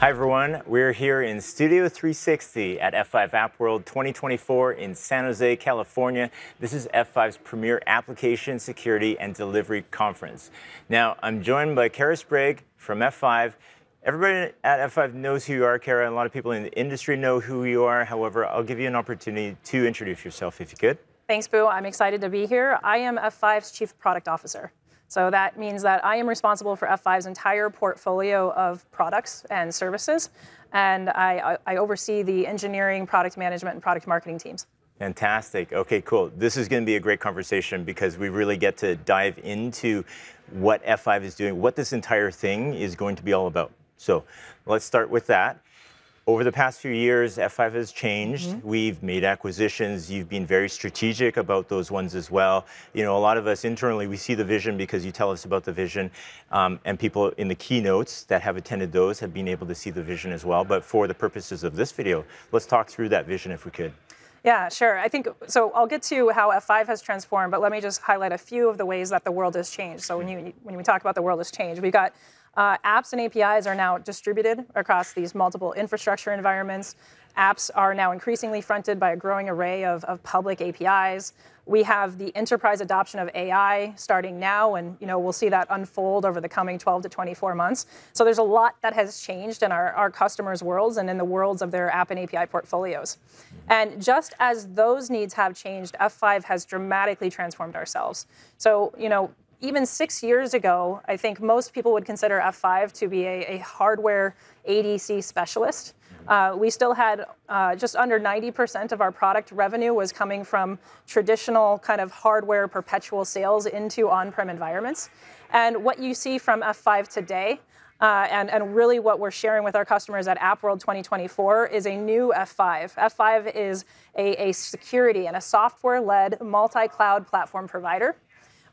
Hi, everyone. We're here in Studio 360 at F5 App World 2024 in San Jose, California. This is F5's premier application security and delivery conference. Now, I'm joined by Kara Sprague from F5. Everybody at F5 knows who you are, Kara. A lot of people in the industry know who you are. However, I'll give you an opportunity to introduce yourself if you could. Thanks, Buu. I'm excited to be here. I am F5's Chief Product Officer. So that means that I am responsible for F5's entire portfolio of products and services, and I, I, oversee the engineering, product management, and product marketing teams. Fantastic. Okay, cool. This is going to be a great conversation because we really get to dive into what F5 is doing, what this entire thing is going to be all about. So let's start with that. Over the past few years, F5 has changed. Mm-hmm. We've made acquisitions. You've been very strategic about those ones as well. You know, a lot of us internally, we see the vision because you tell us about the vision, um, and people in the keynotes that have attended those have been able to see the vision as well. But for the purposes of this video, let's talk through that vision if we could. Yeah, sure. I think so. I'll get to how F5 has transformed, but let me just highlight a few of the ways that the world has changed. So when you when we talk about the world has changed, we've got uh, apps and APIs are now distributed across these multiple infrastructure environments. Apps are now increasingly fronted by a growing array of, of public APIs. We have the enterprise adoption of AI starting now, and you know we'll see that unfold over the coming 12 to 24 months. So there's a lot that has changed in our, our customers' worlds and in the worlds of their app and API portfolios. And just as those needs have changed, F5 has dramatically transformed ourselves. So you know even six years ago, I think most people would consider F5 to be a, a hardware ADC specialist. Uh, we still had uh, just under 90% of our product revenue was coming from traditional kind of hardware perpetual sales into on-prem environments. And what you see from F5 today, uh, and, and really what we're sharing with our customers at App World 2024 is a new F5. F5 is a, a security and a software-led multi-cloud platform provider.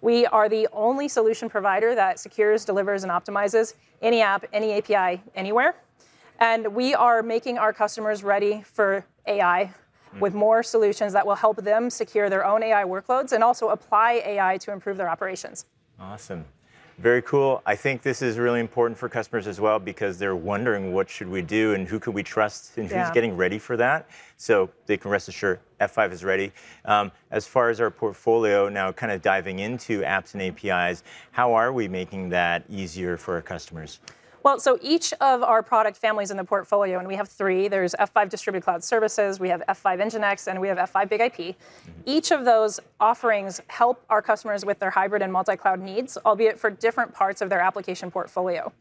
We are the only solution provider that secures, delivers, and optimizes any app, any API, anywhere. And we are making our customers ready for AI hmm. with more solutions that will help them secure their own AI workloads and also apply AI to improve their operations. Awesome. Very cool. I think this is really important for customers as well because they're wondering what should we do and who can we trust and yeah. who's getting ready for that. So they can rest assured F5 is ready. Um, as far as our portfolio now, kind of diving into apps and APIs, how are we making that easier for our customers? Well, so each of our product families in the portfolio, and we have three, there's F5 Distributed Cloud Services, we have F5 NGINX, and we have F5 Big IP. Mm-hmm. Each of those offerings help our customers with their hybrid and multi-cloud needs, albeit for different parts of their application portfolio.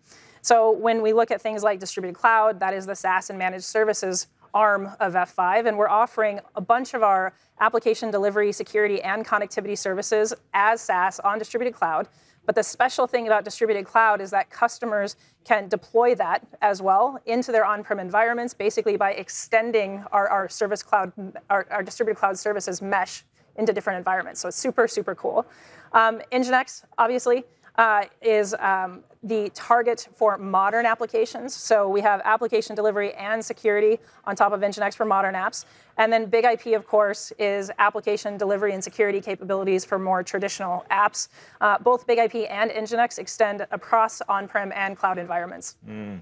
So when we look at things like distributed cloud, that is the SaaS and managed services arm of F5, and we're offering a bunch of our application delivery, security, and connectivity services as SaaS on distributed cloud. But the special thing about distributed cloud is that customers can deploy that as well into their on-prem environments, basically by extending our, our service cloud, our, our distributed cloud services mesh into different environments. So it's super, super cool. Um, Nginx, obviously, uh, is um, the target for modern applications. So we have application delivery and security on top of Nginx for modern apps. And then Big IP, of course, is application delivery and security capabilities for more traditional apps. Uh, both Big IP and Nginx extend across on-prem and cloud environments. Mm.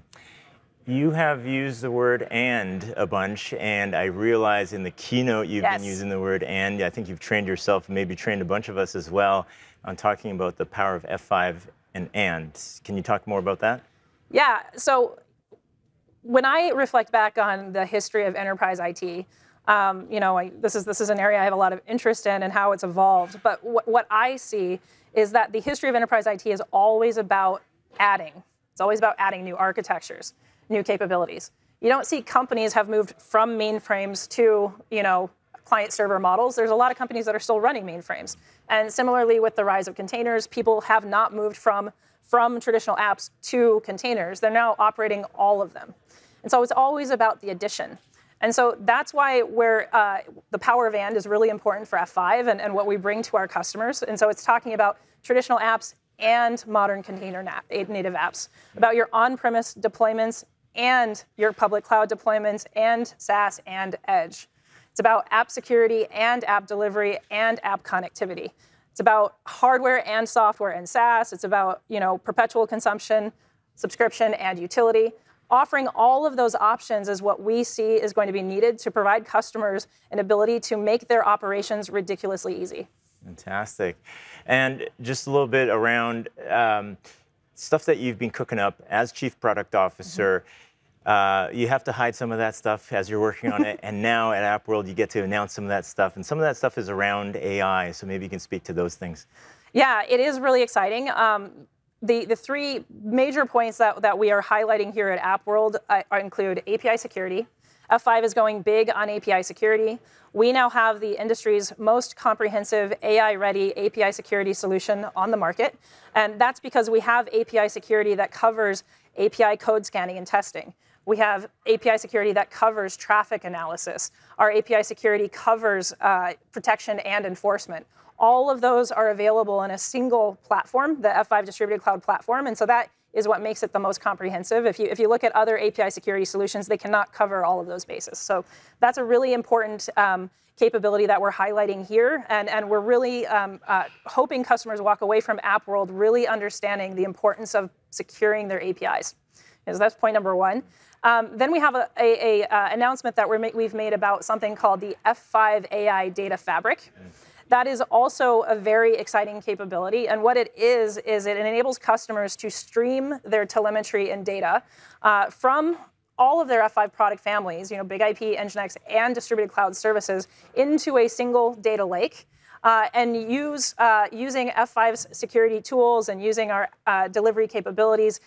You have used the word and a bunch, and I realize in the keynote you've yes. been using the word and. I think you've trained yourself, maybe trained a bunch of us as well, on talking about the power of F5 and and. Can you talk more about that? Yeah. So when I reflect back on the history of enterprise IT, um, you know, I, this is this is an area I have a lot of interest in and how it's evolved. But wh- what I see is that the history of enterprise IT is always about adding. It's always about adding new architectures new capabilities. You don't see companies have moved from mainframes to, you know, client server models. There's a lot of companies that are still running mainframes. And similarly with the rise of containers, people have not moved from from traditional apps to containers. They're now operating all of them. And so it's always about the addition. And so that's why where uh, the power of and is really important for F5 and, and what we bring to our customers. And so it's talking about traditional apps and modern container native apps, about your on-premise deployments and your public cloud deployments and SaaS and Edge. It's about app security and app delivery and app connectivity. It's about hardware and software and SaaS. It's about you know perpetual consumption, subscription, and utility. offering all of those options is what we see is going to be needed to provide customers an ability to make their operations ridiculously easy. Fantastic. And just a little bit around um, stuff that you've been cooking up as Chief Product Officer. Mm-hmm. Uh, you have to hide some of that stuff as you're working on it. and now at App World, you get to announce some of that stuff. And some of that stuff is around AI. So maybe you can speak to those things. Yeah, it is really exciting. Um, the, the three major points that, that we are highlighting here at App World uh, include API security. F5 is going big on API security. We now have the industry's most comprehensive AI-ready API security solution on the market. And that's because we have API security that covers API code scanning and testing. We have API security that covers traffic analysis. Our API security covers uh, protection and enforcement. All of those are available in a single platform, the F5 Distributed Cloud Platform. And so that is what makes it the most comprehensive. If you, if you look at other API security solutions, they cannot cover all of those bases. So that's a really important um, capability that we're highlighting here. And, and we're really um, uh, hoping customers walk away from App World really understanding the importance of securing their APIs. So that's point number one. Um, then we have a, a, a uh, announcement that we have made about something called the F5 AI Data Fabric. That is also a very exciting capability. And what it is, is it enables customers to stream their telemetry and data uh, from all of their F5 product families, you know, BIG-IP, NGINX, and distributed cloud services into a single data lake. Uh, and use uh, using F5's security tools and using our uh, delivery capabilities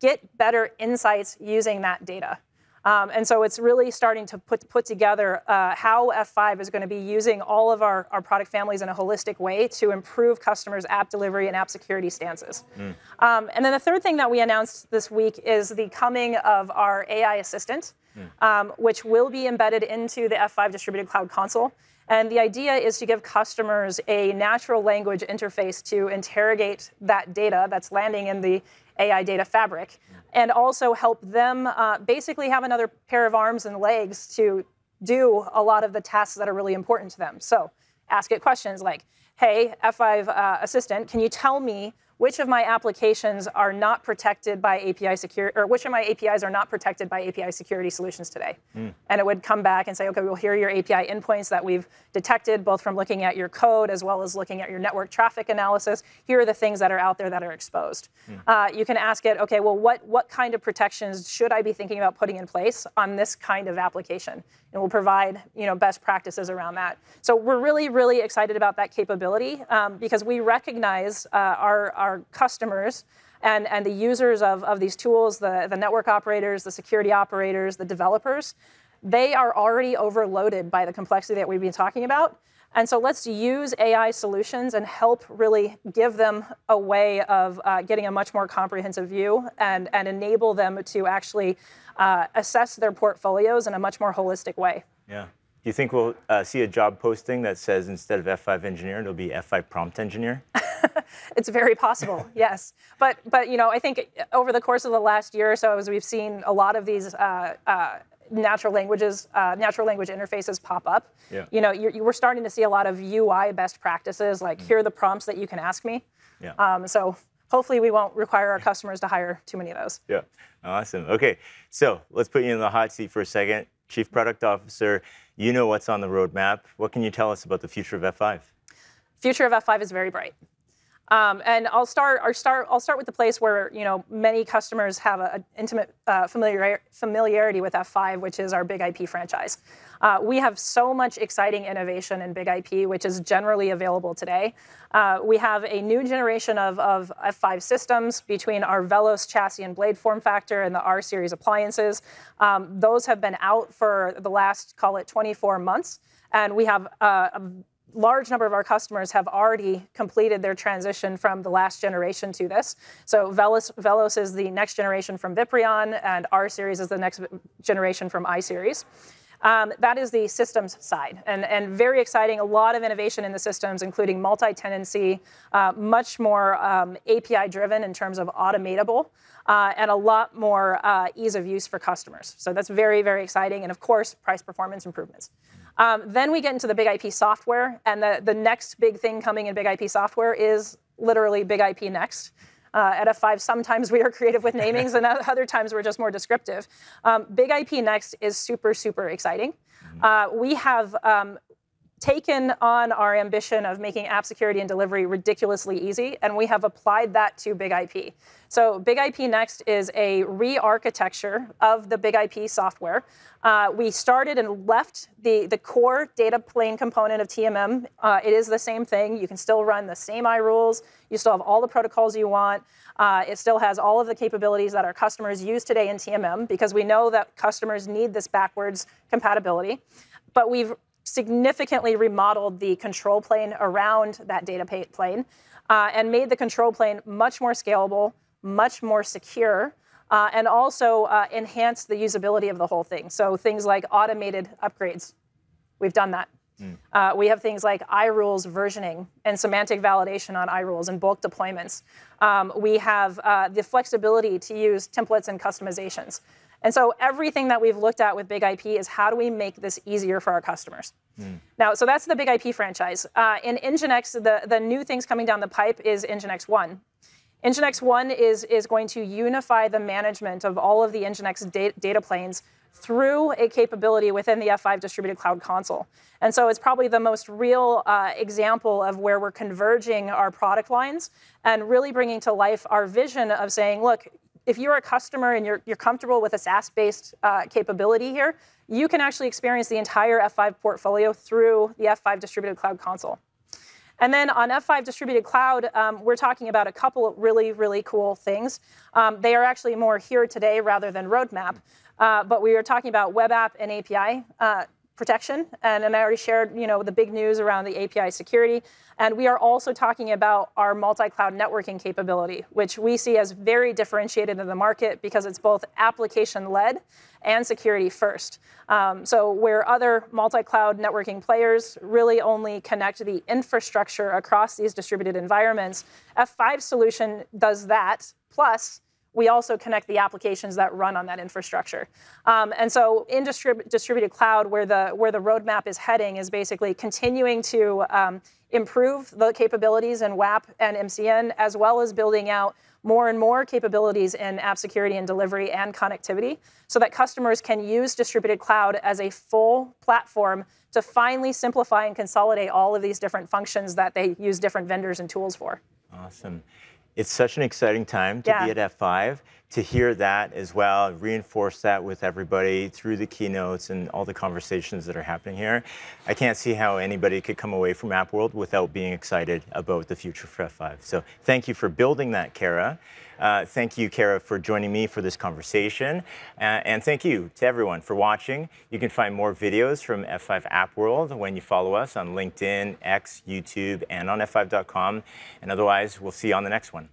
get better insights using that data. Um, and so it's really starting to put, put together uh, how F5 is going to be using all of our, our product families in a holistic way to improve customers' app delivery and app security stances. Mm. Um, and then the third thing that we announced this week is the coming of our AI assistant, mm. um, which will be embedded into the F5 distributed cloud console. And the idea is to give customers a natural language interface to interrogate that data that's landing in the AI data fabric, and also help them uh, basically have another pair of arms and legs to do a lot of the tasks that are really important to them. So ask it questions like, hey, F5 uh, Assistant, can you tell me which of my applications are not protected by API security, or which of my APIs are not protected by API security solutions today. Mm. And it would come back and say, okay, well, here are your API endpoints that we've detected, both from looking at your code as well as looking at your network traffic analysis. Here are the things that are out there that are exposed. Mm. Uh, you can ask it, okay, well, what, what kind of protections should I be thinking about putting in place on this kind of application? And we'll provide you know, best practices around that. So we're really, really excited about that capability um, because we recognize uh, our, our our customers and, and the users of, of these tools, the, the network operators, the security operators, the developers, they are already overloaded by the complexity that we've been talking about. And so let's use AI solutions and help really give them a way of uh, getting a much more comprehensive view and, and enable them to actually uh, assess their portfolios in a much more holistic way. Yeah. Do you think we'll uh, see a job posting that says instead of F5 engineer, it'll be F5 prompt engineer? it's very possible, yes. But but you know, I think over the course of the last year or so, as we've seen a lot of these. Uh, uh, natural languages, uh, natural language interfaces pop up. Yeah. You know, you're, you, we're starting to see a lot of UI best practices, like mm. here are the prompts that you can ask me. Yeah. Um, so hopefully we won't require our customers to hire too many of those. Yeah, awesome. Okay, so let's put you in the hot seat for a second. Chief Product Officer, you know what's on the roadmap. What can you tell us about the future of F5? Future of F5 is very bright. Um, and I'll start, I'll start. I'll start with the place where you know many customers have an intimate uh, familiar, familiarity with F5, which is our BIG-IP franchise. Uh, we have so much exciting innovation in BIG-IP, which is generally available today. Uh, we have a new generation of, of, F5 systems between our Velos chassis and blade form factor and the R series appliances. Um, those have been out for the last, call it 24 months. And we have uh, a large number of our customers have already completed their transition from the last generation to this. So Velos, Velos is the next generation from Viprion, and R series is the next generation from iSeries. Um, that is the systems side, and, and very exciting. A lot of innovation in the systems, including multi-tenancy, uh, much more um, API-driven in terms of automatable, uh, and a lot more uh, ease of use for customers. So that's very, very exciting, and of course, price performance improvements. Um, then we get into the BIG-IP software, and the, the next big thing coming in BIG-IP software is literally BIG-IP Next. Uh, at F5, sometimes we are creative with namings, and other times we're just more descriptive. Um, Big IP Next is super, super exciting. Uh, we have um, taken on our ambition of making app security and delivery ridiculously easy, and we have applied that to Big IP. So Big IP Next is a re-architecture of the Big IP software. Uh, we started and left the, the core data plane component of TMM. Uh, it is the same thing. You can still run the same iRules. You still have all the protocols you want. Uh, it still has all of the capabilities that our customers use today in TMM because we know that customers need this backwards compatibility. But we've significantly remodeled the control plane around that data plane uh, and made the control plane much more scalable, much more secure, uh, and also uh, enhanced the usability of the whole thing. So things like automated upgrades, we've done that. Mm. we have things like iRules versioning and semantic validation on iRules and bulk deployments. Um, we have uh, the flexibility to use templates and customizations. And so everything that we've looked at with Big IP is how do we make this easier for our customers? Mm. Now, so that's the Big IP franchise. Uh, in Nginx, the, the new things coming down the pipe is Nginx One. Nginx One is, is going to unify the management of all of the Nginx data, data planes through a capability within the F5 distributed cloud console. And so it's probably the most real uh, example of where we're converging our product lines and really bringing to life our vision of saying, look, if you're a customer and you're, you're comfortable with a SaaS-based uh, capability here, you can actually experience the entire F5 portfolio through the F5 Distributed Cloud Console. And then on F5 Distributed Cloud, um, we're talking about a couple of really, really cool things. Um, they are actually more here today rather than roadmap. Uh, but we are talking about web app and API uh, protection, and, and I already shared, you know, the big news around the API security. And we are also talking about our multi-cloud networking capability, which we see as very differentiated in the market because it's both application-led and security first. Um, so where other multi-cloud networking players really only connect the infrastructure across these distributed environments, F5 solution does that, plus we also connect the applications that run on that infrastructure. Um, and so in distrib distributed cloud, where the, where the roadmap is heading is basically continuing to um, improve the capabilities in WAAP and MCN, as well as building out more and more capabilities in app security and delivery and connectivity so that customers can use distributed cloud as a full platform to finally simplify and consolidate all of these different functions that they use different vendors and tools for. Awesome. It's such an exciting time to yeah. be at F5 to hear that as well, reinforce that with everybody through the keynotes and all the conversations that are happening here. I can't see how anybody could come away from App World without being excited about the future for F5. So thank you for building that, Kara. Uh, thank you, Kara, for joining me for this conversation. Uh, and thank you to everyone for watching. You can find more videos from F5 App World when you follow us on LinkedIn, X, YouTube, and on F5.com. And otherwise, we'll see you on the next one.